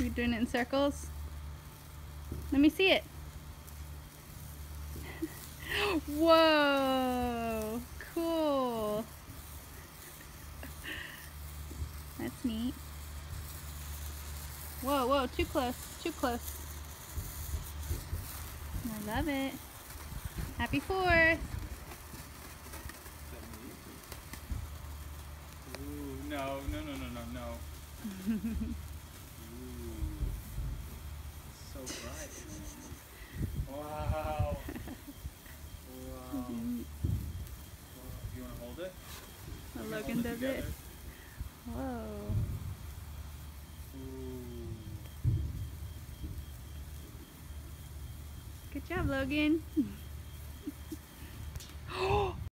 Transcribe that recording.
You're doing it in circles? Let me see it. Whoa! Cool. That's neat. Whoa, whoa, too close, too close. I love it. Happy 4th! Ooh, no, no, no, no, no, no. So bright. Wow. Wow. You want to hold it? We can Logan does together. it. Whoa. Ooh. Good job, Logan.